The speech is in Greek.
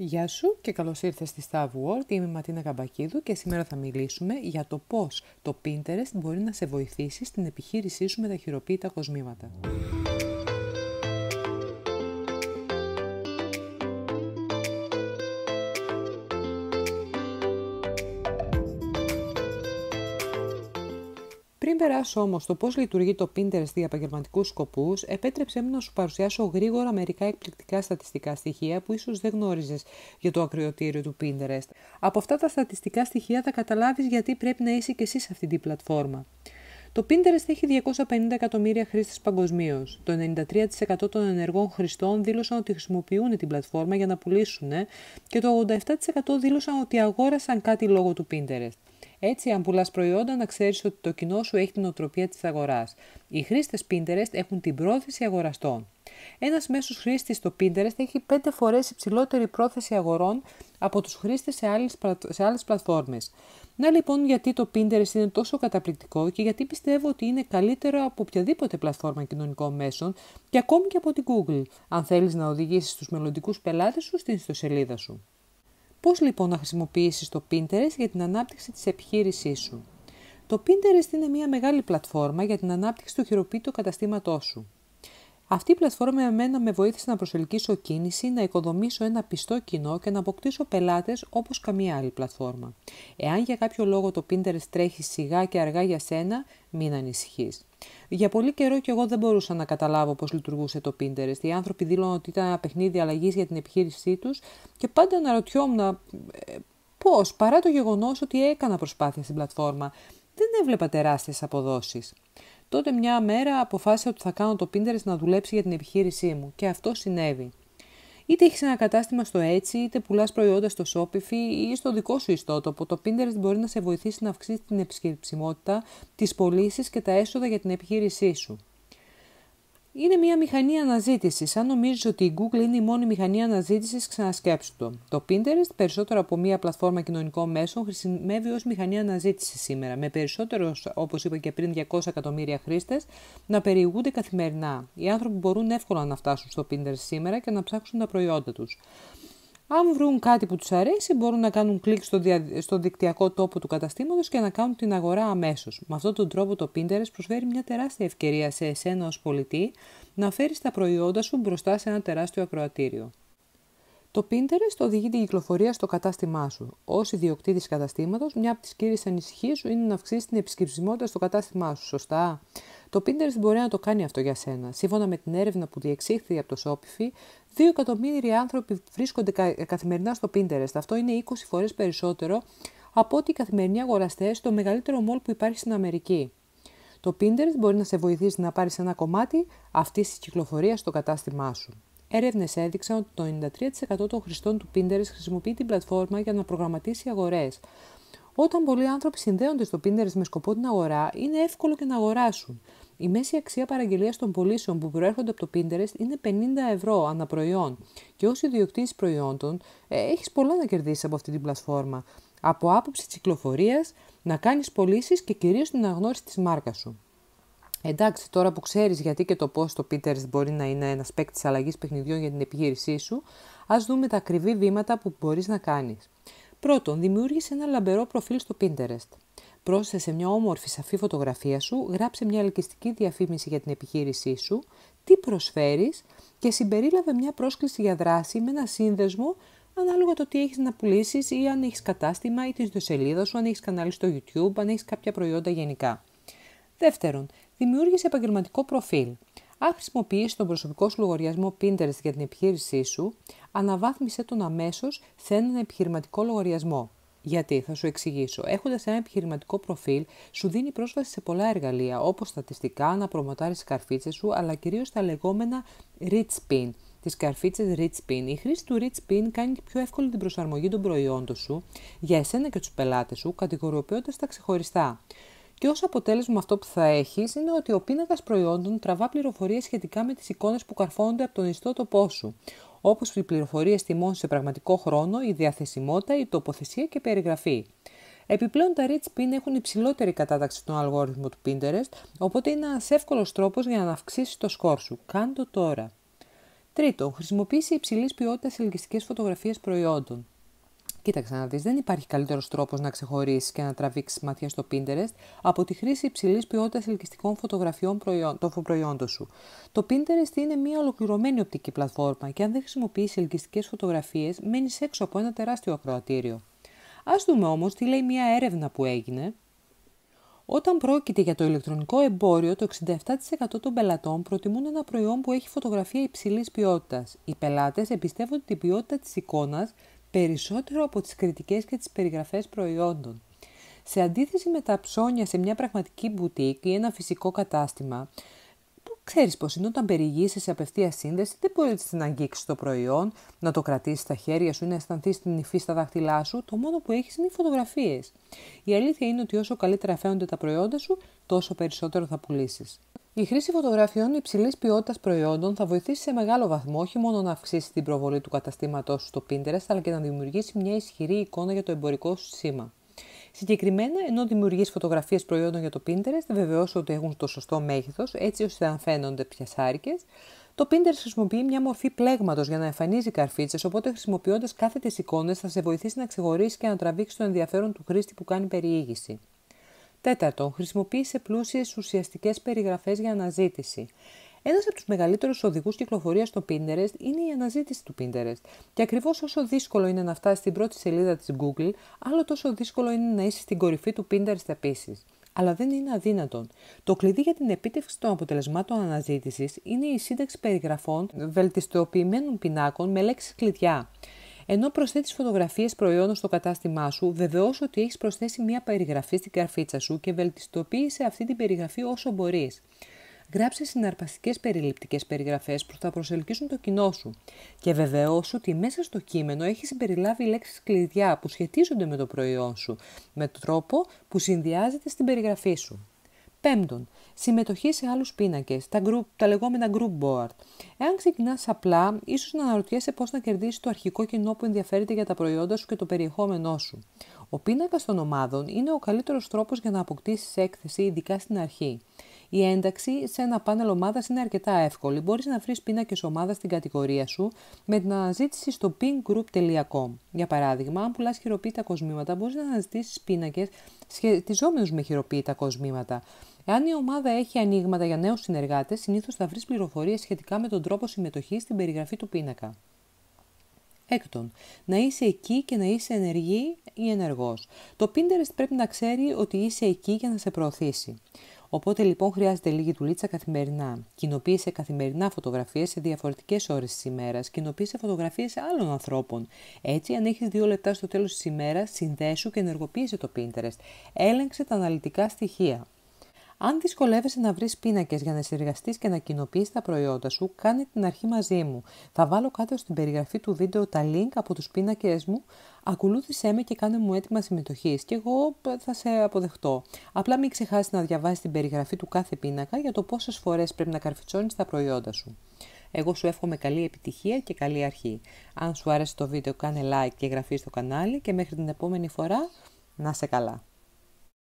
Γεια σου και καλώς ήρθες στη Stav World. Είμαι η Ματίνα Καμπακίδου και σήμερα θα μιλήσουμε για το πώς το Pinterest μπορεί να σε βοηθήσει στην επιχείρησή σου με τα χειροποίητα κοσμήματα. Περάσω όμως το πώς λειτουργεί το Pinterest για επαγγελματικούς σκοπούς, επέτρεψέ μου να σου παρουσιάσω γρήγορα μερικά εκπληκτικά στατιστικά στοιχεία που ίσως δεν γνώριζες για το ακροατήριο του Pinterest. Από αυτά τα στατιστικά στοιχεία θα καταλάβεις γιατί πρέπει να είσαι και εσύ σε αυτή την πλατφόρμα. Το Pinterest έχει 250 εκατομμύρια χρήστες παγκοσμίως. Το 93% των ενεργών χρηστών δήλωσαν ότι χρησιμοποιούν την πλατφόρμα για να πουλήσουν και το 87% δήλωσαν ότι αγόρασαν κάτι λόγω του Pinterest. Έτσι, αν πουλάς προϊόντα, να ξέρεις ότι το κοινό σου έχει την οτροπία της αγοράς. Οι χρήστες Pinterest έχουν την πρόθεση αγοραστών. Ένας μέσος χρήστης στο Pinterest έχει 5 φορές υψηλότερη πρόθεση αγορών από τους χρήστες σε άλλες σε άλλες πλατφόρμες. Να λοιπόν γιατί το Pinterest είναι τόσο καταπληκτικό και γιατί πιστεύω ότι είναι καλύτερο από οποιαδήποτε πλατφόρμα κοινωνικών μέσων και ακόμη και από την Google, αν θέλεις να οδηγήσεις τους μελλοντικούς πελάτες σου στην ιστοσελίδα σου. Πώς λοιπόν να χρησιμοποιήσεις το Pinterest για την ανάπτυξη της επιχείρησής σου; Το Pinterest είναι μια μεγάλη πλατφόρμα για την ανάπτυξη του χειροποίητου καταστήματός σου. Αυτή η πλατφόρμα εμένα με βοήθησε να προσελκύσω κίνηση, να οικοδομήσω ένα πιστό κοινό και να αποκτήσω πελάτες όπως καμία άλλη πλατφόρμα. Εάν για κάποιο λόγο το Pinterest τρέχει σιγά και αργά για σένα, μην ανησυχείς. Για πολύ καιρό και εγώ δεν μπορούσα να καταλάβω πώς λειτουργούσε το Pinterest. Οι άνθρωποι δήλωναν ότι ήταν ένα παιχνίδι αλλαγής για την επιχείρησή τους και πάντα αναρωτιόμουν ε, πώς, παρά το γεγονός ότι έκανα προσπάθεια στην πλατφόρμα, δεν έβλεπα τεράστιες αποδόσεις. Τότε μια μέρα αποφάσισα ότι θα κάνω το Pinterest να δουλέψει για την επιχείρησή μου και αυτό συνέβη. Είτε έχεις ένα κατάστημα στο έτσι, είτε πουλάς προϊόντα στο Shopify ή στο δικό σου ιστότοπο, το Pinterest μπορεί να σε βοηθήσει να αυξήσεις την επισκεψιμότητα, τις πωλήσεις και τα έσοδα για την επιχείρησή σου. Είναι μια μηχανή αναζήτησης. Αν νομίζεις ότι η Google είναι η μόνη μηχανή αναζήτησης, ξανασκέψου το. Το Pinterest, περισσότερο από μια πλατφόρμα κοινωνικών μέσων, χρησιμεύει ως μηχανή αναζήτησης σήμερα, με περισσότερο, όπως είπα και πριν, 200 εκατομμύρια χρήστες να περιηγούνται καθημερινά. Οι άνθρωποι μπορούν εύκολα να φτάσουν στο Pinterest σήμερα και να ψάξουν τα προϊόντα τους. Αν βρουν κάτι που τους αρέσει, μπορούν να κάνουν κλικ στο, δια... στο δικτυακό τόπο του καταστήματος και να κάνουν την αγορά αμέσως. Με αυτόν τον τρόπο το Pinterest προσφέρει μια τεράστια ευκαιρία σε εσένα ως πολιτή να φέρεις τα προϊόντα σου μπροστά σε ένα τεράστιο ακροατήριο. Το Pinterest οδηγεί την κυκλοφορία στο κατάστημά σου. Ω ιδιοκτήτης καταστήματος, μια από τις κύριες ανησυχίες σου είναι να αυξήσεις την επισκεψιμότητα στο κατάστημά σου. Σωστά; Το Pinterest μπορεί να το κάνει αυτό για σένα. Σύμφωνα με την έρευνα που διεξήχθη από το Shopify, 2 εκατομμύρια άνθρωποι βρίσκονται καθημερινά στο Pinterest. Αυτό είναι 20 φορές περισσότερο από ότι οι καθημερινοί αγοραστές στο μεγαλύτερο μόλ που υπάρχει στην Αμερική. Το Pinterest μπορεί να σε βοηθήσει να πάρεις ένα κομμάτι αυτής της κυκλοφορίας στο κατάστημά σου. Έρευνες έδειξαν ότι το 93% των χρηστών του Pinterest χρησιμοποιεί την πλατφόρμα για να προγραμματίσει αγορές. Όταν πολλοί άνθρωποι συνδέονται στο Pinterest με σκοπό την αγορά, είναι εύκολο και να αγοράσουν. Η μέση αξία παραγγελίας των πωλήσεων που προέρχονται από το Pinterest είναι 50 ευρώ ανά προϊόν. Και ως ιδιοκτήτης προϊόντων, ε, έχεις πολλά να κερδίσεις από αυτή την πλατφόρμα. Από άποψη της κυκλοφορίας, να κάνεις πωλήσεις και κυρίως την αναγνώριση της μάρκας σου. Εντάξει, τώρα που ξέρεις γιατί και το πώς το Pinterest μπορεί να είναι ένας παίκτης αλλαγής παιχνιδιών για την επιχείρησή σου, ας δούμε τα ακριβή βήματα που μπορείς να κάνεις. Πρώτον, δημιούργησε ένα λαμπερό προφίλ στο Pinterest. Πρόσθεσε μια όμορφη σαφή φωτογραφία σου, γράψε μια ελκυστική διαφήμιση για την επιχείρησή σου, τι προσφέρεις και συμπερίλαβε μια πρόσκληση για δράση με ένα σύνδεσμο ανάλογα το τι έχεις να πουλήσεις ή αν έχεις κατάστημα ή την ιστοσελίδα σου, αν έχεις κανάλι στο YouTube, αν έχεις κάποια προϊόντα γενικά. Δεύτερον, δημιούργησε επαγγελματικό προφίλ. Αν χρησιμοποιήσει τον προσωπικό σου λογαριασμό Pinterest για την επιχείρησή σου, αναβάθμισε τον αμέσως σε έναν επιχειρηματικό λογαριασμό. Γιατί, θα σου εξηγήσω. Έχοντας ένα επιχειρηματικό προφίλ, σου δίνει πρόσβαση σε πολλά εργαλεία, όπως στατιστικά, να προμοτάρει τι καρφίτσες σου, αλλά κυρίως τα λεγόμενα rich pin, τις καρφίτσες rich pin. Η χρήση του rich pin κάνει πιο εύκολη την προσαρμογή των προϊόντων σου για εσένα και τους πελάτες σου, κατηγοριοποιώντας τα ξεχωριστά. Και ως αποτέλεσμα αυτό που θα έχεις είναι ότι ο πίνακας προϊόντων τραβά πληροφορίες σχετικά με τις εικόνες που καρφώνονται από τον ιστότοπό σου, όπως οι πληροφορίες τιμών σε πραγματικό χρόνο, η διαθεσιμότητα, η τοποθεσία και η περιγραφή. Επιπλέον, τα Rich Pin έχουν υψηλότερη κατάταξη στον αλγόριθμο του Pinterest, οπότε είναι ένας εύκολος τρόπος για να αυξήσεις το σκορ σου. Κάντο τώρα. Τρίτον, χρησιμοποίηση υψηλής ποιότητας ελκυστικές φωτογραφίες προϊόντων. Κοίταξε να δεις, δεν υπάρχει καλύτερος τρόπος να ξεχωρίσει και να τραβήξεις ματιά στο Pinterest από τη χρήση υψηλής ποιότητας ελκυστικών φωτογραφιών προϊόν, των προϊόντων σου. Το Pinterest είναι μια ολοκληρωμένη οπτική πλατφόρμα και αν δεν χρησιμοποιήσει ελκυστικές φωτογραφίες, μένεις έξω από ένα τεράστιο ακροατήριο. Α δούμε όμως τι λέει μια έρευνα που έγινε όταν πρόκειται για το ηλεκτρονικό εμπόριο, το 67% των πελατών προτιμούν ένα προϊόν που έχει φωτογραφία υψηλής ποιότητας. Οι πελάτες εμπιστεύονται την ποιότητα της εικόνας περισσότερο από τις κριτικές και τις περιγραφές προϊόντων. Σε αντίθεση με τα ψώνια σε μια πραγματική μπουτίκ ή ένα φυσικό κατάστημα, που ξέρεις πως είναι όταν περιηγείσαι σε απευθείας σύνδεση, δεν μπορείς να αγγίξεις το προϊόν, να το κρατήσεις στα χέρια σου ή να αισθανθείς την υφή στα δάχτυλά σου, το μόνο που έχεις είναι οι φωτογραφίες. Η αλήθεια είναι ότι όσο καλύτερα φαίνονται τα προϊόντα σου, τόσο περισσότερο θα πουλήσεις. Η χρήση φωτογραφιών υψηλής ποιότητας προϊόντων θα βοηθήσει σε μεγάλο βαθμό όχι μόνο να αυξήσει την προβολή του καταστήματός σου στο Pinterest, αλλά και να δημιουργήσει μια ισχυρή εικόνα για το εμπορικό σου σήμα. Συγκεκριμένα, ενώ δημιουργείς φωτογραφίες προϊόντων για το Pinterest, βεβαιώσου ότι έχουν το σωστό μέγεθος, έτσι ώστε να φαίνονται πιασάρικες. Το Pinterest χρησιμοποιεί μια μορφή πλέγματος για να εμφανίζει καρφίτσες, οπότε χρησιμοποιώντας κάθε τι εικόνες θα σε βοηθήσει να ξεχωρίσει και να τραβήξεις το ενδιαφέρον του χρήστη που κάνει περιήγηση. Τέταρτον, χρησιμοποίησε πλούσιες ουσιαστικές περιγραφές για αναζήτηση. Ένας από τους μεγαλύτερους οδηγούς κυκλοφορίας στο Pinterest είναι η αναζήτηση του Pinterest. Και ακριβώς όσο δύσκολο είναι να φτάσει στην πρώτη σελίδα της Google, άλλο τόσο δύσκολο είναι να είσαι στην κορυφή του Pinterest επίσης. Αλλά δεν είναι αδύνατον. Το κλειδί για την επίτευξη των αποτελεσμάτων αναζήτησης είναι η σύνταξη περιγραφών βελτιστοποιημένων πινάκων με λέξει κλειδιά. Ενώ προσθέτεις φωτογραφίες προϊόντων στο κατάστημά σου, βεβαιώσου ότι έχεις προσθέσει μια περιγραφή στην καρφίτσα σου και βελτιστοποίησε αυτή την περιγραφή όσο μπορείς. Γράψε συναρπαστικές περιληπτικές περιγραφές που θα προσελκύσουν το κοινό σου. Και βεβαιώσου ότι μέσα στο κείμενο έχεις συμπεριλάβει λέξεις κλειδιά που σχετίζονται με το προϊόν σου, με τρόπο που συνδυάζεται στην περιγραφή σου. Πέμπτον, συμμετοχή σε άλλους πίνακες, τα, τα λεγόμενα group board. Εάν ξεκινάς απλά, ίσως να αναρωτιέσαι πώς να κερδίσεις το αρχικό κοινό που ενδιαφέρεται για τα προϊόντα σου και το περιεχόμενό σου. Ο πίνακας των ομάδων είναι ο καλύτερος τρόπος για να αποκτήσεις έκθεση, ειδικά στην αρχή. Η ένταξη σε ένα πάνελ ομάδας είναι αρκετά εύκολη. Μπορείς να βρεις πίνακες ομάδας στην κατηγορία σου με την αναζήτηση στο pinkgroup.com. Για παράδειγμα, αν πουλάς χειροποίητα κοσμήματα, μπορείς να αναζητήσεις πίνακες σχετιζόμενους με χειροποίητα κοσμήματα. Εάν η ομάδα έχει ανοίγματα για νέους συνεργάτες, συνήθως θα βρεις πληροφορίες σχετικά με τον τρόπο συμμετοχής στην περιγραφή του πίνακα. Έκτον, να είσαι εκεί και να είσαι ενεργή ή ενεργός. Το Pinterest πρέπει να ξέρει ότι είσαι εκεί για να σε προωθήσει. Οπότε λοιπόν χρειάζεται λίγη δουλίτσα καθημερινά. Κοινοποίησε καθημερινά φωτογραφίες σε διαφορετικές ώρες της ημέρας. Κοινοποίησε φωτογραφίες άλλων ανθρώπων. Έτσι, αν έχεις δύο λεπτά στο τέλος της ημέρας, συνδέσου και ενεργοποίησε το Pinterest. Έλεγξε τα αναλυτικά στοιχεία. Αν δυσκολεύεσαι να βρεις πίνακες για να συνεργαστείς και να κοινοποιήσει τα προϊόντα σου, κάνε την αρχή μαζί μου. Θα βάλω κάτω στην περιγραφή του βίντεο τα link από τους πίνακες μου. Ακολούθησέ με και κάνε μου έτοιμα συμμετοχής και εγώ θα σε αποδεχτώ. Απλά μην ξεχάσεις να διαβάσεις την περιγραφή του κάθε πίνακα για το πόσες φορές πρέπει να καρφιτσώνεις τα προϊόντα σου. Εγώ σου εύχομαι καλή επιτυχία και καλή αρχή. Αν σου άρεσε το βίντεο κάνε like και εγγραφή στο κανάλι και μέχρι την επόμενη φορά να σε καλά.